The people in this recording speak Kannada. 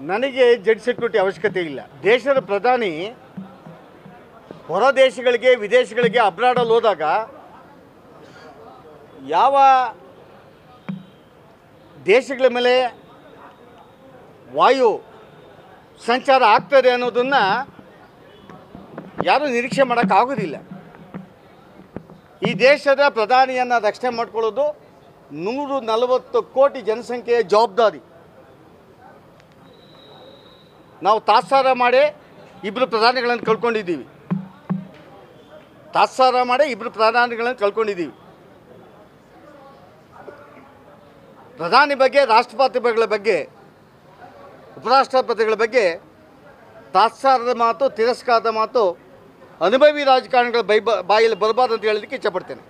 ನನಗೆ ಜಡ್ ಸೆಕ್ಯೂರಿಟಿ ಅವಶ್ಯಕತೆ ಇಲ್ಲ. ದೇಶದ ಪ್ರಧಾನಿ ಹೊರ ದೇಶಗಳಿಗೆ, ವಿದೇಶಗಳಿಗೆ ಅಬ್ರಾಡಲ್ಲಿ ಹೋದಾಗ ಯಾವ ದೇಶಗಳ ಮೇಲೆ ವಾಯು ಸಂಚಾರ ಆಗ್ತದೆ ಅನ್ನೋದನ್ನು ಯಾರೂ ನಿರೀಕ್ಷೆ ಮಾಡೋಕ್ಕಾಗೋದಿಲ್ಲ ಈ ದೇಶದ ಪ್ರಧಾನಿಯನ್ನು ರಕ್ಷಣೆ ಮಾಡ್ಕೊಳ್ಳೋದು ನೂರು ನಲವತ್ತು ಕೋಟಿ ಜನಸಂಖ್ಯೆಯ ಜವಾಬ್ದಾರಿ. ನಾವು ತಾತ್ಸಾರ ಮಾಡಿ ಇಬ್ಬರು ಪ್ರಧಾನಿಗಳನ್ನು ಕಳ್ಕೊಂಡಿದ್ದೀವಿ. ತಾತ್ಸಾರ ಮಾಡಿ ಇಬ್ಬರು ಪ್ರಧಾನಿಗಳನ್ನು ಕಳ್ಕೊಂಡಿದ್ದೀವಿ. ಪ್ರಧಾನಿ ಬಗ್ಗೆ, ರಾಷ್ಟ್ರಪತಿಗಳ ಬಗ್ಗೆ, ಉಪರಾಷ್ಟ್ರಪತಿಗಳ ಬಗ್ಗೆ ತಾತ್ಸಾರದ ಮಾತು, ತಿರಸ್ಕಾರದ ಮಾತು, ಅನುಭವಿ ರಾಜಕಾರಣಿಗಳ ಬೈ ಬಾಯಲ್ಲಿ ಬರಬಾರ್ದು ಅಂತ ಹೇಳೋದಕ್ಕೆ ಇಷ್ಟಪಡ್ತೇನೆ